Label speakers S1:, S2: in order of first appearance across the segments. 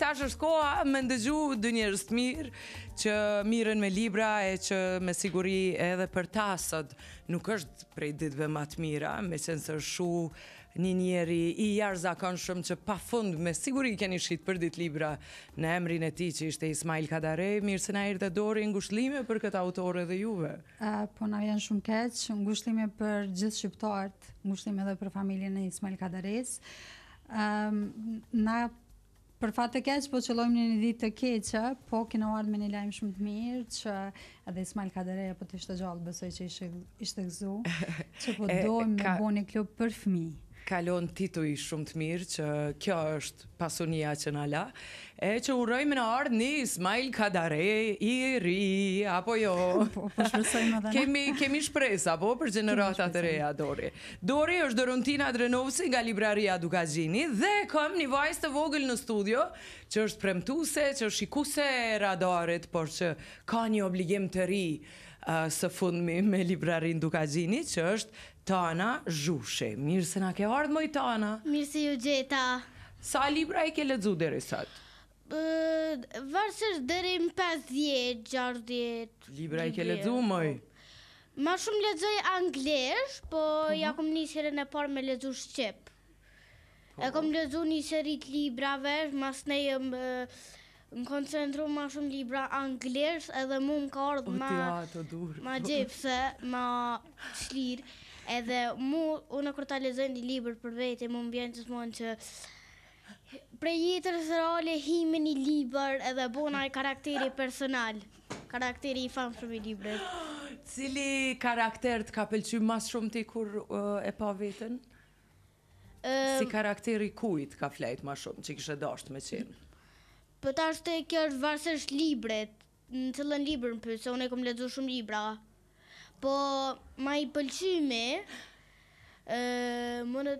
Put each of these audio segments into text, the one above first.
S1: Tash është koha me ndëgju dy njerëz të mirë që merren me libra e që me siguri edhe për ta sot nuk është prej ditëve ma të mira, me qenë se është shu një njeri i jashtëzakonshëm që pa fund me siguri keni shit për ditë libra në emrin e tij që ishte Ismail Kadare, mirë se na erdhe Dori ngushëllime për këtë autor edhe juve.
S2: Po na vjen shumë keq, ngushëllime për gjithë shqiptarët, ngushëllime edhe për familjen e Ismail Kadares. Na Për fat të keq po qëllojmë në një ditë të keqe, po kena ardhur me një lajm shumë të mirë që edhe Ismail Kadareja po të ishte gjallë, besoj që ishte ishte gëzu, që po dojmë ka... me bo ni klub për fëmijë.
S1: Ka lon tituj shumë të mirë që kjo është pasunia që na la e që urojmë me ardhë një Ismail Kadare i ri apo jo
S2: po, po shpresojmë edhe
S1: kemi kemi shpresa po për gjeneratat e reja dori Dori është Doruntina Drenovci nga Libraria Dukagjini dhe kam një vajzë të vogël në studio që është premtuese, që është shikuese e radarit, por që ka një obligim të ri së fundmi me Librarinë Dukagjini, që është Tana Zhushi. Mirë se na ke ardhur moj Tana!
S3: Mirë se ju gjeta!
S1: Sa libra i ke lexuar deri sot?
S3: Varësisht, deri në pesë dhjetë, gjashtë dhjetë.
S1: Libra i ke lexu, moj?
S3: Ma shumë lexoj anglesh, po mhm. ja kom nisë herën e parë me lexu shqip. Po. E kom lexu një seri të librave, masnej jom koncentru ma shumë libra anglesh, edhe mu më ka ardhë ma... Ma gjepse, ma shlirë. Edhe mu, unë kur e lexoj një libër për vete, mu më vjen gjithmonë që Prej jetës reale hi në një libër edhe bona karakteri personal. Karakteri i famë shumë i librit.
S1: Cili karakter të ka pëlqy mas shumë ti ku e pa veten? Si karakteri i kujt të ka flejt ma shumë që kishe dasht me qenë?
S3: Po tash kjo është varsisht librit. Në cilin libër më pyet, se unë kam lexuar shumë libra. Po ma i pëlqymi ë mënë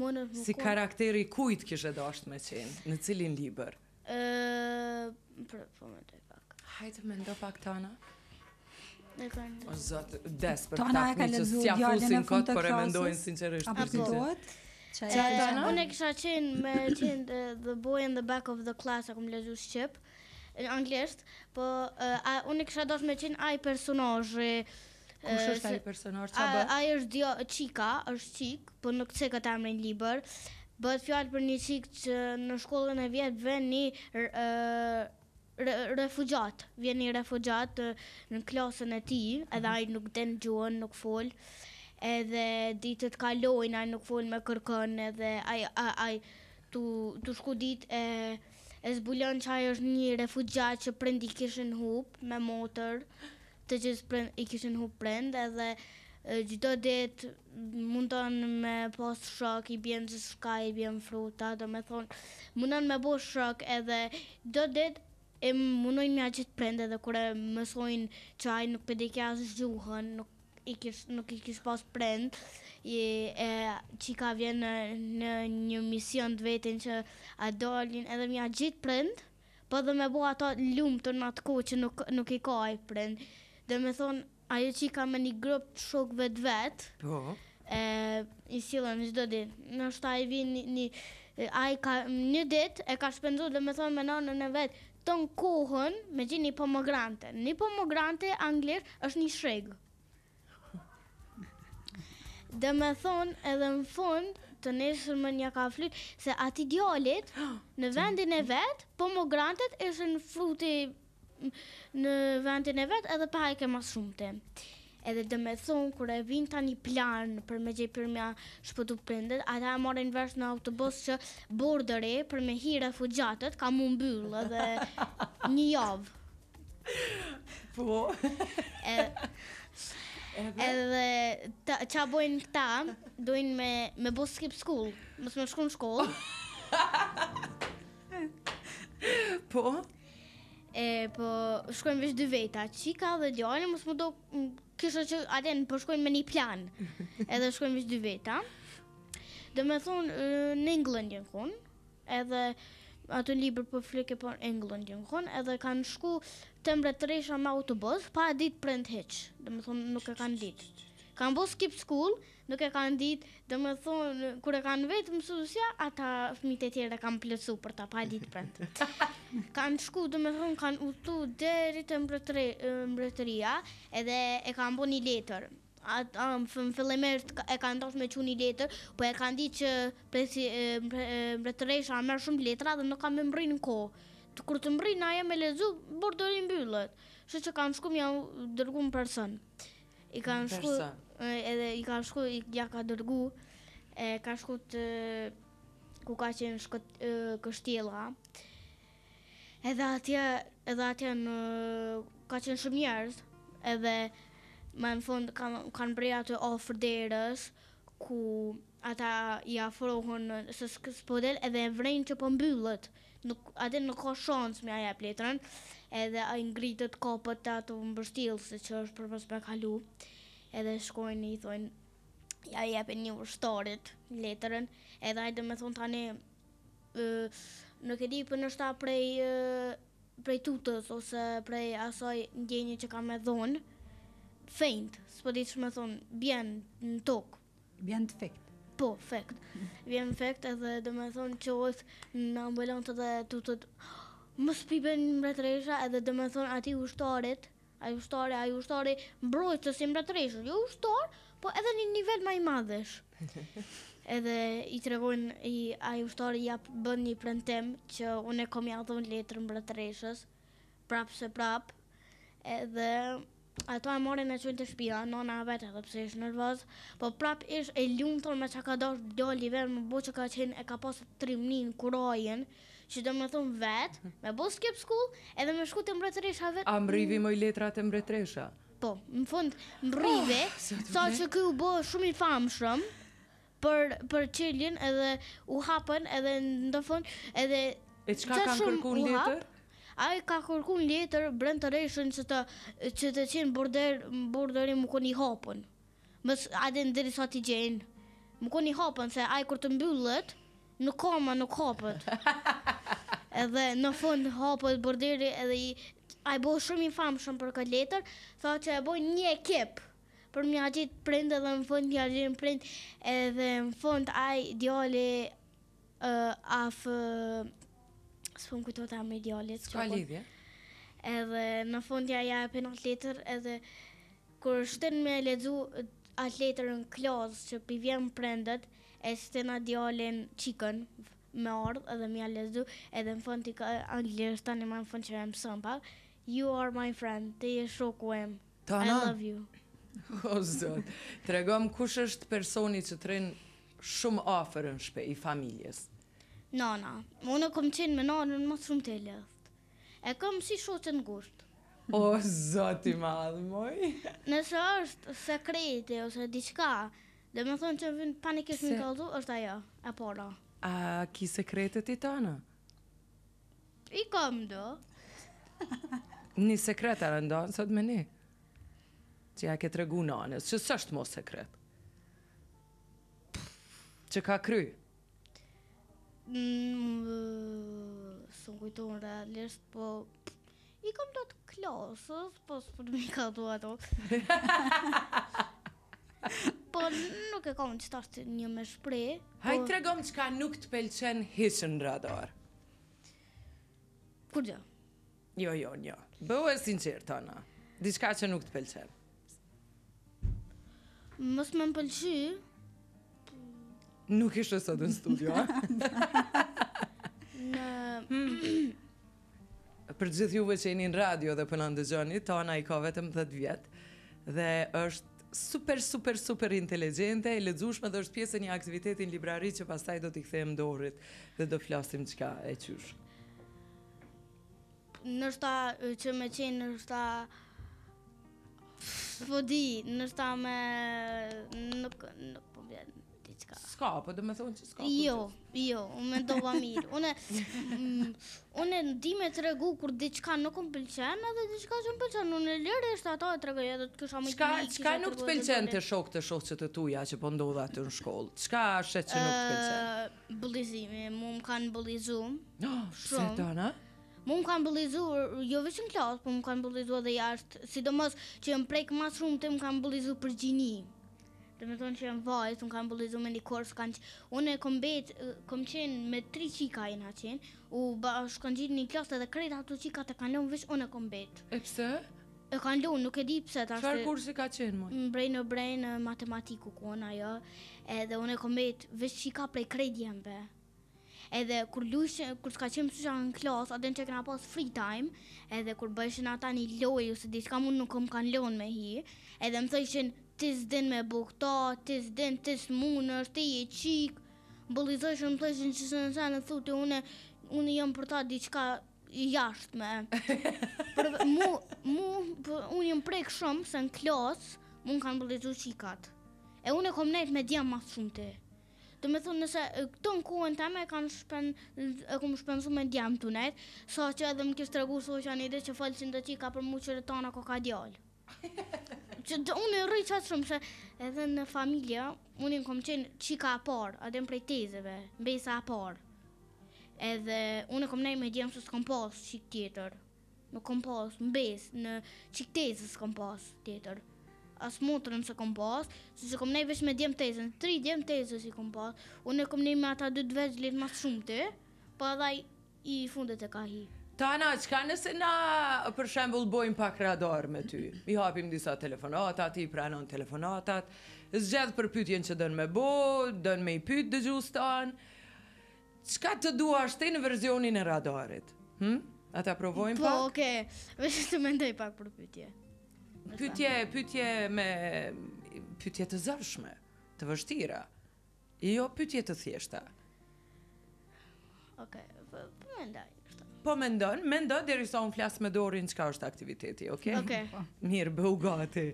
S3: mënë më
S1: Si karakter i kujt kishe dashtë me qenë? Në cilin libër?
S3: Ë për po mendoj pak.
S1: Hajde mendo pak Tana.
S3: Ne kanë.
S1: O zot, des për Tana e ka lexuar s'ja fusin kot por e mendojnë sinqerisht.
S2: Apo fitohet?
S3: Unë kisha qenë me qenë the boy in the back of the class, e kom lexu shqip, Në anglisht, po a, unë kisha dashur me qenë ai personazhi.
S1: Kush është ai personazh çfarë bën?
S3: Ai është dio çika, është çik, po nuk e cek emrin në libër. Bëhet fjalë për një çik që në shkollën e vet vjen një refugjat, vjen një refugjat në klasën e tij, edhe mhm. ai nuk e din gjuhën, nuk fol. Edhe ditët kalojnë, ai nuk fol me kërkan edhe ai ai tu tu shku ditë e e zbulon që ai është një refugjat që prindt i kishin hup me motër, të gjithë prindt i kishin hup prindt edhe çdo ditë mundon me pas shok, i bjen gjithçka, i bjen fruta, do me thonë, mundon me bo shok edhe çdo ditë e mundojnë me ja gjet prindt edhe kur e mësojnë që ai nuk pe dike as gjuhën, nuk i kish nuk i kish pas prindt i e çika vjen në në një mision të vetin që atij djalit edhe me ja gjet prindt po dhe me bo ata të lumtur në atë kohë që nuk nuk i ka ai prindt do me thon ajo çika me ni grup të shokëve të vet
S1: po
S3: e i sillen çdo ditë ndoshta i vin ni ai ka një ditë e ka shpenzu do me thon me nanën e vet Ton kohën me gje ni pomogrante. Ni pomogrante anglisht është ni shegë. Domethënë edhe në fund të nesërmen ja ka fol se atij djalit në vendin e vet pomograntet ishin frut në vendin e vet edhe pa e ke ma shumti. Edhe domethënë kur e vin ata ni plan për me gjet për me ja shpëtu prindët ata e marrin vesh në autobus që borderi për me hi refugjatët ka mu mbyll edhe një javë
S1: Po.
S3: E, Edhe edhe ça bojnë këta, dojnë me me bo skip school, mos me shku në shkollë.
S1: po.
S3: E po shkojnë veç dy veta, çika dhe djali, mos me u dok kishe që ata po shkojnë me një plan. Edhe shkojnë veç dy veta. Do me thonë në England janë kon, edhe atë libër po folke për England janë kon, edhe kanë shku te mbretëresha me autobus, pa e ditë prindt hiç, do me thonë nuk e kanë ditë. Kanë bo skip school, Nuk e kanë ditë, domethënë kur e kanë vetë mësusja, ata fëmijët e tjerë e kanë plotësu për ta pa ditë prindt. kanë shku, domethënë kanë udhëtu deri te mbretëresha, edhe e kanë bo një letër. Ata në fillim e kanë dashur me çu një letër, po e kanë ditë që pasi mbretëresha merr shumë letra dhe nuk ka me mbërri në kohë. Kur të mbërrin ajo me lexu, borderi mbyllet. Kështu që kanë shku me ja dërgu në person. I kanë shku edhe i ka shku i ja ka dërgu e ka shku te ku ka qenë shkët, e, kështjela edhe atje edhe atjen ka qenë shumë njerëz edhe ma në fund kanë kanë mbërri aty afër derës ku Ata i afrohen se s'po del edhe e vrejnë që po mbyllet. Nuk, atje nuk ka shans me ja jep letrën, edhe ai ngritet kapet te ato mbështjellësit që është për mos me kalu, edhe shkojnë i thojnë ja jepin një ushtari letrën, edhe ai do me thonë tani nuk e di po ndoshta prej prej tutës ose prej asaj ndjenje që ka me dhon, faint, s'po di ç'me thonë, bjen n'tokë.
S2: Bjen të fikt.
S3: Po, fikt. Bjen fikt edhe do me thonë e çojnë në ambulancë dhe të të të m'u s'pi vjen mbretresha edhe do me thonë atij ushtarit, ai ushtari, ai ushtari mbrojtësi i mbretresha, jo ushtar, po edhe një nivel ma i madh ish. edhe i tregojnë, ai ushtari ja bën një premtim që unë kom me ja dhon letrën mbretëreshës. Prapseprap edhe ato e morën e çojnë te shpia, nona vet edhe pse ish nervoz, po prap ish e lumtur me çka ka dash djali vet me bo që ka qenë e ka pas trimnin, kurajën, që do me thon vet, me bo skip school edhe me shku te mbretëresha vet.
S1: A mrrivi more letra te mbretëresha?
S3: Po, në fund
S1: mrrivi,
S3: saqë ky u bo shumë i famshëm, për për qëllim edhe u hapën edhe në fund edhe
S1: E çka kanë kërku në letër?
S3: Ai ka kërku në letër mbretëreshën që të që të qenë border, borderi me kon i hapun. Me e din deri sa t'i gjenë. Me kon i hapun se ai kur të mbyllet, nuk ka më nuk hapet. edhe në fund hapet borderi edhe i ai u bë shumë i famshëm për këtë letër, tha që e bëu një ekip. Për me ja gjetë prind edhe në fund me ja gjetë prind edhe në fund ai djali uh, af uh, s'po më kujtohet emri i djalit
S1: s'ka lidhje
S3: edhe në fund ja ja jepin atë letër edhe kur shtin me lexu atë letër në klasë që pi vijnë prindët e shtin atë djalin çikën me ardh edhe me ja lexu edhe në fund i ka anglisht tani ma në fund që e mëson pak you are my friend ti je shoku em
S1: Tana?
S3: I love you.
S1: O zot, tregom kush është personi që të rrin shumë afër në shpi, i familjes.
S3: Nana, unë kom qenë me nanën ma shumë të lehtë. E kom si shoqen krejt.
S1: O zot i madh, moj.
S3: Nëse është sekret ose diçka, do me thonë që vjen automatikisht
S1: Se...
S3: me kallzu, është ajo, e para.
S1: A ki sekrete ti Tana?
S3: I kom do.
S1: Një sekret e ndan sot me ne. Që ja ke tregu nanës, që s'është mo sekret. Që ka kry.
S3: Mm, S'm'kujtohen realisht, po i kom do të klasës, po s'o për mi kallzu ato. Po nuk e kam çfarë qashtu një me shpreh.
S1: Haj
S3: po...
S1: tregomë çka nuk të pëlqen hiç në radar.
S3: Kurgjë?
S1: Jo, jo, jo. Bëhu e sinqertë Tana. Diçka që nuk të pëlqen.
S3: Mos me më pëlqy.
S1: Nuk isha sot në studio.
S3: Në
S1: Për të gjithë juve që jeni në radio dhe po na ndëgjoni, Tana i ka vetëm dhjetë vjet dhe është super super super inteligjente, e lexueshme dhe është pjesë e një aktiviteti në librari që pastaj do t'i kthehem Dorit dhe do flasim çka e qysh.
S3: N'rast që me qenë n'rast Fodi, n'rast me nuk nuk po vjen. diçka.
S1: S'ka, po domethonë që s'ka.
S3: Jo, jo, unë mendova mirë. Unë mm, unë di me tregu kur diçka nuk më pëlqen, edhe diçka që më pëlqen, unë lirshëm ato e tregoj edhe të kisha më
S1: Çka çka nuk të pëlqen te shokët te shoqet e tuja që po ndodh aty në shkollë? Çka është që nuk të pëlqen?
S3: Bullizimi, mua më kanë bullizuar.
S1: Oh,
S3: shumë.
S1: Pse Tana?
S3: Mua më kanë bullizuar, jo vetëm n'klasë, po më kanë bullizuar edhe jashtë, sidomos që më prek më shumti më kanë bullizuar për gjininë. Domethonë që jam vajzë, mu m'kanë bullizu me një kurs, s'kanë që... Unë kom mbetë, kom qenë me tri qika kena qenë, u bashku gjithë një klasë edhe krejt ato qikat e kanë lonë, veç unë kom mbetë.
S1: E pse?
S3: E kanë lonë, nuk e di pse qashtu...
S1: Çfarë kursi ka qenë, moj?
S3: Në brain, në brain, matematikë u konë ajo, edhe unë kom mbetë, veç qika prej krejt djemve, Edhe kur lujshin, kur s'ka qenë mësuesja në klasë, atëherë kena pas free time, edhe kur bëheshin ata një lojë ose diçka mu nuk më kanë lënë me hi, edhe më thojshin ti s'din me bo këtë, ti s'din, ti s'munësh, ti je qikë, bullizojshin më thojshin që se nëse në thojza une, une jam për ta diçka e jashtme. për mu, mu, për, unë jam prek shumë se në klasë mu m'kanë bullizu qikat. E unë kom nejt me djem ma së shumti. Domethonë nëse këto në kohën teme e kom shpen, e kom shpenzu me djem tu nejtë, sa që edhe më ka tregu shoqja një ditë që folshin qikat për mu që Tana ka ka djalë. që të unë rri qaq shumë, se edhe në familje, unë unë kom qenë qika e parë, edhe prej tezeve, mbesa e parë. Edhe unë kom nejtë me djem se s'kom pasë qikë tjetër. Nuk kom pas, mbesë, qikë teze s'kom pas, tjetër. As motrën s'e kom pas, kështu që kom nej veç me djem teze, tri djem teze që i kom pas, unë kom nej me ata dytë vjeç deri ma së shumti, pa po dhaj i fundit e ka hi.
S1: Tana, çka nëse na për shembul bojmë pak radar me ty, i hapim disa telefonata, ti i pranon telefonatat, zgjedh për pytjen që don me bo, don me i pyt dëgjuesit tanë, Çka të duash ti në versionin e e radhës? Hm? A ta provojmë
S3: po,
S1: pak?
S3: Po, okay. Veç të mendoj pak për pyetje.
S1: Pyetje, pyetje me pyetje të zërshme, të vështira. Jo pyetje të thjeshta.
S3: Ok, po, po mendoj kështu.
S1: Po mendon, mendo deri sa un flas me Dorin çka është aktiviteti, ok?
S3: Ok. Po.
S1: Mirë, bëhu gati.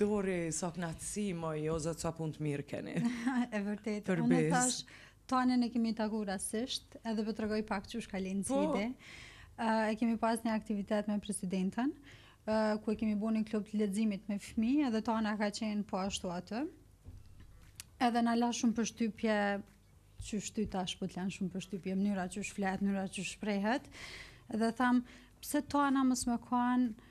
S1: Dori, sa knaqësi, moj, o zot, sa punë të mirë keni.
S2: e
S1: vërtetë,
S2: unë thash, Tanën e kemi taku rastisht, edhe po tregoj pak qysh ka lind si ide. E kemi pas një aktivitet me presidenten, ku e kemi bo një klub të leximit me fëmijë, edhe Tana ka qenë po ashtu aty. Edhe na la shumë përshtypje qysh ty tash po të lanë shumë përshtypje, mënyra qysh flet, mënyra qysh shprehet. Edhe tham, pse Tana
S1: mos me
S2: kanë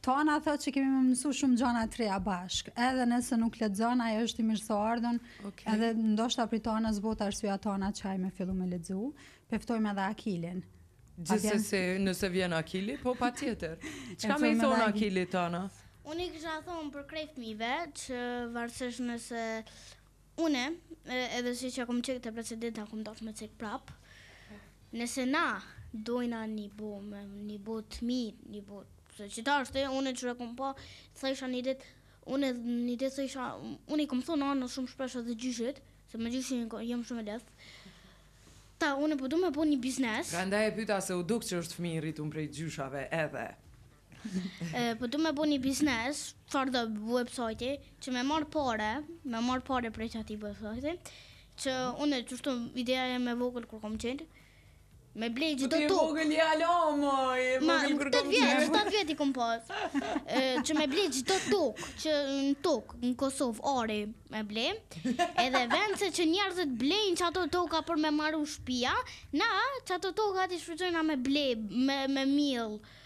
S2: Tana thotë që kemi me mësu shumë gjana të reja bashk. Edhe nëse nuk lexon, ai është i mirëseardhën.
S1: Okay.
S2: Edhe ndoshta për Tana u bo arsyeja Tana që ai me fillu me lexu. Po e ftojmë edhe Akilin.
S1: Gjithsesi, nëse vjen Akili, po patjetër. Çka me i
S2: thonë
S1: Akilit Tana?
S3: Unë i kisha thonë për krejt fëmijëve, që pavarësisht nëse Une edhe siç e kom cek te presidentja kom dasht me cek prap Nëse na dojna një botë, me një botë të mirë, një bo se që ta është e une qëra kom pa thësha një dit une një dit thësha une i kom thonë nanës shumë shpesh edhe gjyshit se me gjyshin jom shumë e lidhta une po du me bo një biznes.
S1: Prandaj e pyta se u duk që është fëmijë i rritun prej gjyshave edhe.
S3: Po du me bo një biznes, çfarëdo websajti, që me marrë pare, me marrë pare prej qatij websajti, që unë e qështu ideja e me vogël kur kom qenë, me blej gjithë
S1: atë tokë.
S3: Po ti e
S1: vogël je hala, moj, e vogël kur kom qenë.
S3: Ma, 7 vjetë i kom pas, që me blej gjithë atë tokë, që në tokë, në Kosovë, ari, me blej, edhe vend se që njerëzit blejnë qato toka për me maru shpia, na, qato toka t'i shfrytëzojna me blej, me, me
S2: mjellë,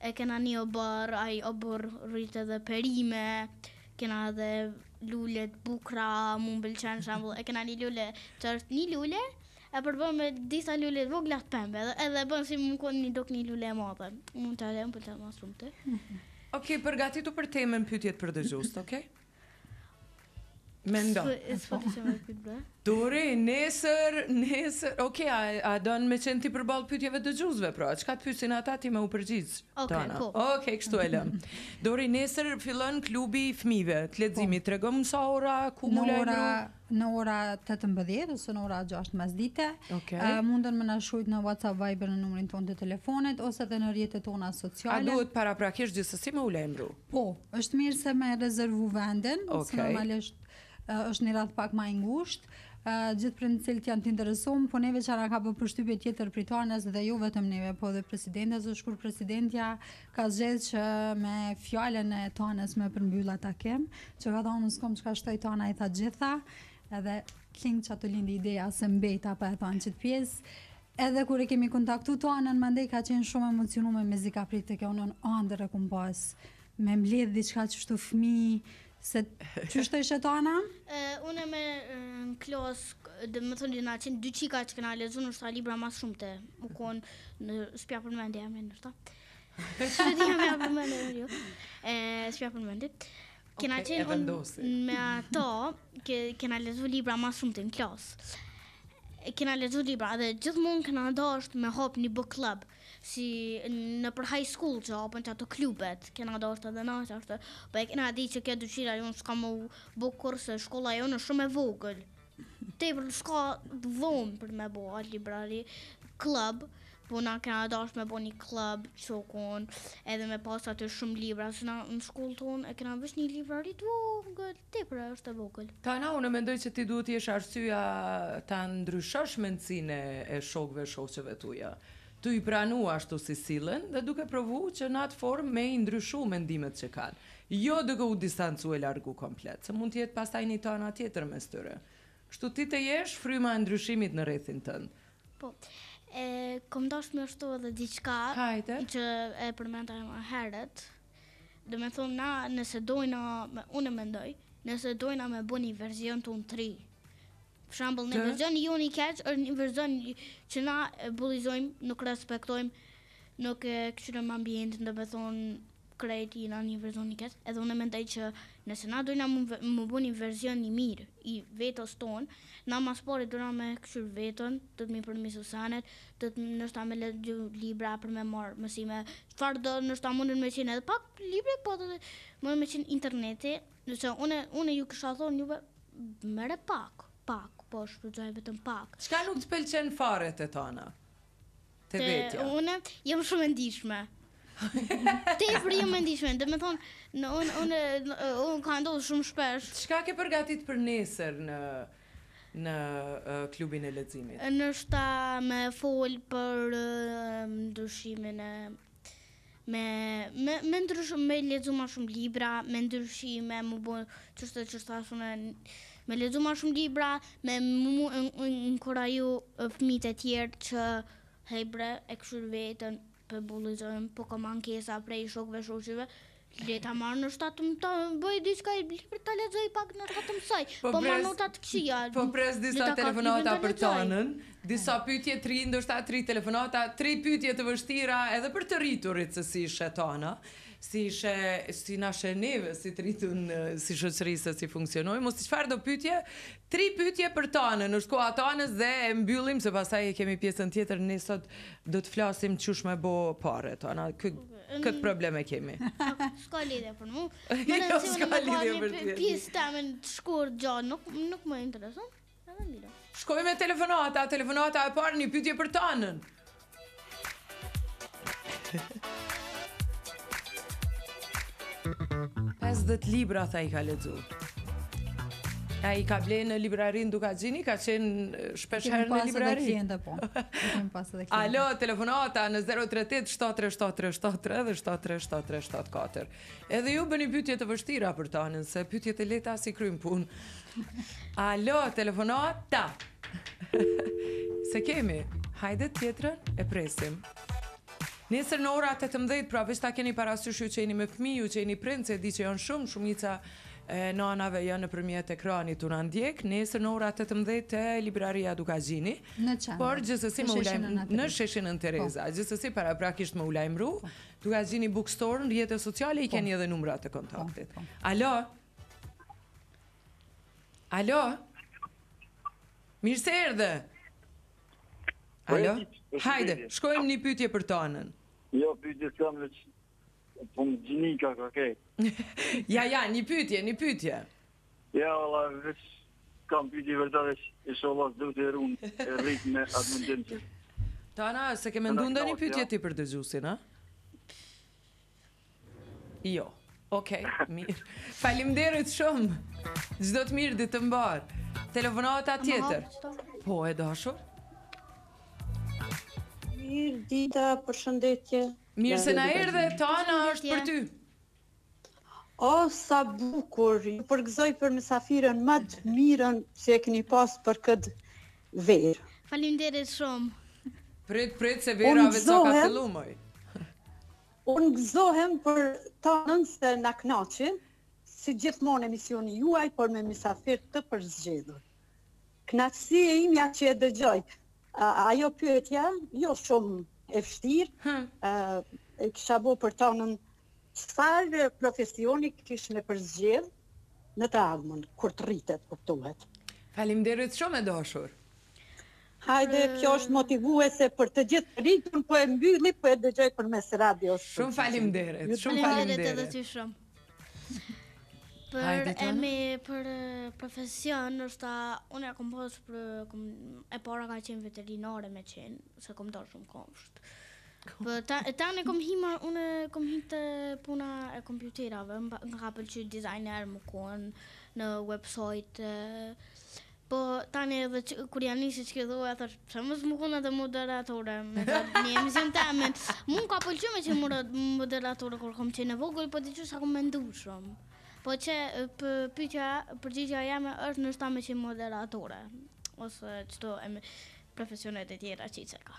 S2: e
S3: kena një oborr, ai oborr rrit edhe perime, kena edhe lule të bukura, mu më pëlqen shembull, e kena një lule që është një lule, e përbën me disa lule të vogla të pembe, edhe, edhe bën si me kon, u dok një lule e madhe. Mu ajo lule m'pëlqen ma shumti.
S1: Okej, okay, përgatitu për temën pyetjet për dëgjuesit, okej?
S3: Okay? Mendo.
S1: Dori, nesër, nesër. Okej, okay, a, a don me qenë ti përballë pyetjeve të dëgjuesve, pra, çka të pyesin ata ti me u përgjigj.
S3: Okej,
S1: okay,
S3: po.
S1: Okej, okay, kështu e lëm. Dori, nesër fillon klubi i fëmijëve, të leximit, po. Tregom sa ora, ku
S2: mund
S1: të
S2: lajmë.
S1: Ora
S2: në ora 18 ose në ora 6 masdite.
S1: Okay.
S2: Uh, mundën me na shkruajt në WhatsApp Viber në numrin tonë të telefonit ose edhe në rrjetet tona sociale.
S1: A duhet paraprakisht gjithsesi me u lajmëru?
S2: Po, është mirë se me rezervu vendin, okay,
S1: se
S2: normalisht është një rreth pak ma i ngusht, gjithë për të cilët janë të interesum, po neve që na ka bo përshtypje tjetër prej Tanës dhe jo vetëm neve, po dhe presidentes është kur presidentja ka zgjedhë që me fjalën e Tanës me përmbyllë takimin, që ka thonë unë s'kom çka shtoj, Tana i tha gjitha, edhe prej qaty lindi ideja se mbeta pa e thonë qit pjesë, Edhe kur e kemi kontaktu Tanën mandej ka qenë shumë emocionume, mezi ka prit se kjo një andërr e kom pas me mbledh diçka qështu fëmijë. Se qysh t'u ishte,
S3: Tana? Une me në klas dhe me thënë kena qenë dy qika që kena lezu nështa libra mas shumëte u konë në spja përmendi emrin nështa Së di jam ja përmendë emrin jo. Spja përmendi Kena
S1: okay,
S3: qenë unë me atë, ke, kena lezu libra ma së shumti në klasë. Kena lezu libra dhe gjithmonë kena dasht me hap një book club, si nëpër high school që hapen qato klubet, kena dasht edhe na qashtu, po e kena di që kjo dëshira jonë s'ka mu bo kurrë se shkolla jonë është shumë e vogël. Tepër, s'ka dhomë për me bo atë librari klub, po na kena dash me bo një klub që kanë, edhe me pas aty shumë libra, se na në shkollë tonë e kena vësh një librari të vogël, tepër është e vogël.
S1: Tana, unë mendoj që ti duhet t'jesh arsyja ta ndryshosh mendësin e, e shokve, shoqeve tuja, tu i pranu ashtu si sillen dhe duke provu që në atë formë me i ndryshu mendimet që kanë. Jo duke u distancu e largu komplet, se mund të jetë pastaj ni Tana tjetër mes tyre. Kështu ti të jesh fryma e ndryshimit në rrethin tënd.
S3: Po. Kom dashtë me shtu edhe diçka.
S1: Hajde.
S3: Që e përmenda edhe më herët. Do me thonë na nëse dojna, unë mendoj, nëse dojna me bo një verzion tonë t'ri. Për shambull,
S1: një
S3: verzion i joni i keq, është një verzion që na e bulizojmë, nuk respektojmë, nuk e kqyrim ambientin, do me thonë, krejt ni version i keq edhe unë mendoj që nëse na dojna mu, mu bo një verzion i mirë i vetës tonë na ma së pari dojna me kqyr veten, dojna me i përmisu senet, dojna nështa me lexu libra për me marr mësime çfarëdo, nështa munden me qenë edhe pak libra po edhe munden me qenë n'internet nëse une une ju kisha thonë juve merre pak pak po shfrytëzoje vetëm pak.
S1: Çka nuk të pëlqen fare te Tana? Te vetja.
S3: Unë jam shumë e ndjeshme. Tepër jam e ndjeshme, domethonë, në un un un ka ndodh shumë shpesh.
S1: Çka ke përgatit për nesër në në uh, klubin e leximit?
S3: Nështa me fol për uh, ndryshimin e me me me ndryshim me lexu më shumë libra, me ndryshime, me bo, qysh qysh thashë unë me lexu më shumë libra, me i inkuraju fëmijët e tjerë që hej bre e kqyr veten po bullizon, po kam ankesa prej shokëve shoqeve, Le ta marr ndoshta të bëj diçka një libër ta lexoj pak ndoshta të mësoj.
S1: Po,
S3: po marr nota të këqija.
S1: Po pres disa telefonata për Tanën. Disa po. pyetje tri, ndoshta tri telefonata, tri pyetje të vështira edhe për të rriturit se si i sheh Tana, si sheh, si na sheh neve si të rritun si shoqëri se si funksionojmë ose çfarëdo pyetje, tri pyetje për Tanën, është koha e Tanës dhe e mbyllim se pastaj e kemi pjesën tjetër, ne sot do të flasim çysh me bo pare Tana. Këtë problem e kemi.
S3: Ska lidhje për mu. Domethënë
S1: jo,
S3: cilë me
S1: pa
S3: një pjesë temen të shkurt jo, nuk, nuk më intereson. Edhe mirë.
S1: Shkojmë me telefonata, telefonata e parë një pytje për Tanën. Pesëdhjetë libra, tha i ka lexu. Ajo i ka ble në librarin Dukagjini, ka qenë Shpesh herë në
S2: librari. Kemi
S1: pasë
S2: dhe po. Kemi pasë dhe
S1: Alo, telefonata në 038-737-373 dhe 737-374. Edhe ju bëni pytje të vështira për Tanën se pytje të leta s'i kryejmë punë. Alo, telefonata. S'e kemi, hajde tjetrën e presim. Nesër në ora 18, pra veç ta keni parasysh ju që jeni me fmi, ju që jeni prind, se e di që janë shumë, shumica e nënave janë nëpërmjet ekranit tu na ndjek nesër në ora tetëmbëdhjetë te libraria Dukagjini
S2: në qendër
S1: por gjithsesi
S2: me
S1: u
S2: lajm
S1: në sheshin Nën Tereza po. gjithsesi paraprakisht me u lajmëru po. Dukagjini Bookstore në rrjete sociale i po. keni edhe numrat e kontaktit
S2: po, po.
S1: alo alo mirë se erdhe alo hajde shkojmë një pyetje për Tanën
S4: jo pyetje kam në Po më gjinin ka ka kej.
S1: ja, ja, një pytje, një pytje.
S4: Jo, valla, veç kam pytje vërtet veç valla së dhëtë e runë e rritë me atë mundim që.
S1: Tana, s'e ke mendu ndonjë
S4: pytje
S1: ti për dëgjusin, a? Jo. Okej, okay, mirë. Faleminderit shumë. Çdo të mirë, ditë të mbar. Telefonata tjetër. Po e dashur.
S5: Mirëdita, përshëndetje.
S1: Mirë se na erdhe, Tana është për ty.
S5: Oh sa bukur, ju përgëzoj për mysafiren ma të mirën që e keni pas për këtë verë.
S3: Faleminderit shumë.
S1: Prit prit se vera veç sa ka fillu moj.
S5: Unë gëzohem për Tanën se na kënaqi, si gjithmonë emisioni juaj, por me mysafir të përzgjedhur. Kënaqësi e imja që e dëgjoj. Ajo pyetja, jo shumë e vështirë, hmm. e kisha bo për Tanën, çfarë profesioni kish me përzgjedh në të ardhmen, kur të rritet, kur të bëhet.
S1: Faleminderit shumë e dashur.
S5: Hajde, hmm. kjo është motivuese për të gjithë. Unë po e mbylli, po e dëgjoj përmes radios.
S1: Shumë faleminderit, shumë
S3: faleminderit. Shumë
S1: faleminderit edhe
S3: ty shumë. Për emi për profesion, ndoshta unë e kom posë për kom, e para ka qenë veterinare me qenë, se kom dashtë shumë kafshët. Për po, ta, e tani kom hi ma, unë kom hi të puna e kompjuterave, më ka pëlqy designer me konë në website, Po tani edhe që, kur ja nisi që këto e thashë, pse mos me konë edhe moderatore me dhënë një emision temin. Mu ka pëlqy me qenë moderatore kur kom qenë e vogël, po tash s'e kom mendu shumë. Po që përgjigja përgjitja jeme është ndoshta me qenë moderatore, ose qëto e me profesionet e tjera që i
S4: që ka.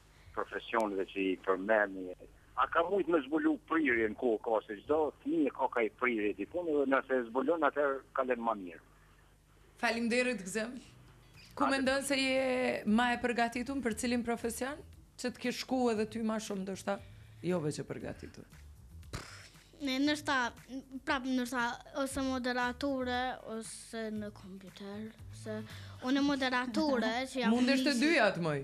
S4: profesioneve që i përmendi, a ka mujt me zbulu prirjen ku e ka, se çdo fëmijë e ka ka një prirje dikun edhe nëse e zbulon atëherë kalon ma mirë.
S1: Faleminderit Gzim. Ku mendon se je ma e përgatitun për cilin profesion? Që të kish shku edhe ty ma shumë ndoshta, jo veq e përgatitur.
S3: Ne ndoshta prap ndoshta ose moderatore ose në kompjuter, se unë moderatore që jam.
S1: Mundesh të dyjat moj.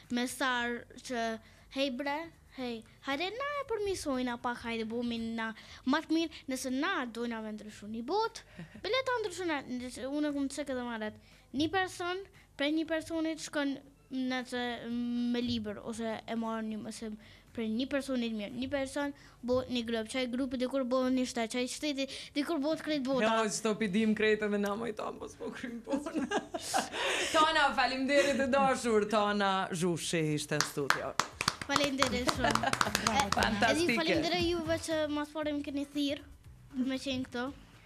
S3: Mesazh që hej bre hej hajde na e përmisojna pak hajde bojmë na ma të mirë nëse na dojna me ndryshu një botë bile ta ndryshun nëse unë kom cek edhe ma herët një person prej një personit shkon nëse me libër ose e merr një mesazh Prej një personit të mirë, një person bëhet një grup, qaj grupi dikur bëhet një shtet, qaj shteti dikur bëhet krejt bota.
S1: Jo, këto po i dim krejt edhe na moj Tanë, ama s' po krymë punë. Tana, faleminderit e dashur, Tana Zhushi ishte në studio.
S3: Faleminderit shumë.
S1: Fantastike.
S3: Edhe faleminderit juve që ma së pari m'keni thirrë, me qenë
S2: këtu.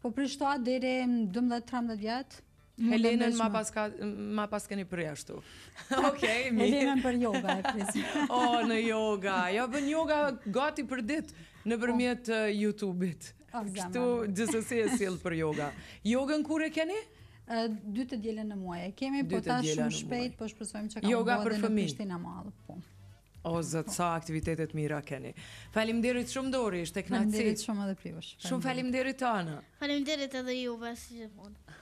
S2: Po prej shtatë deri në dymbëdhjetë trembëdhjetë vjet.
S1: Helenën ma pas ka ma pas keni prej ashtu. Okej, mirë.
S2: Helenën për yoga e pres.
S1: Oh, në yoga. Ja bën yoga gati për ditë nëpërmjet uh, YouTube-it.
S2: Oh, zama.
S1: Kështu gjithsesi e sjell për yoga. Jogën kur e keni?
S2: Ë, dy të diela në muaj e kemi,
S1: Dy të diela në muaj.
S2: po tash shumë shpejt po shpresojmë që ka
S1: Yoga për fëmijë.
S2: Prishtina Mall. Po.
S1: O zot sa aktivitete të mira keni. Faleminderit shumë Dori, ishte kënaqësi.
S2: Faleminderit shumë edhe prej jush.
S1: Shumë faleminderit Ana.
S3: Faleminderit edhe juve si gjithmonë.